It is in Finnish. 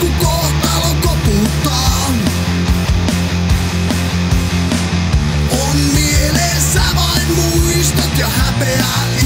Yeah. On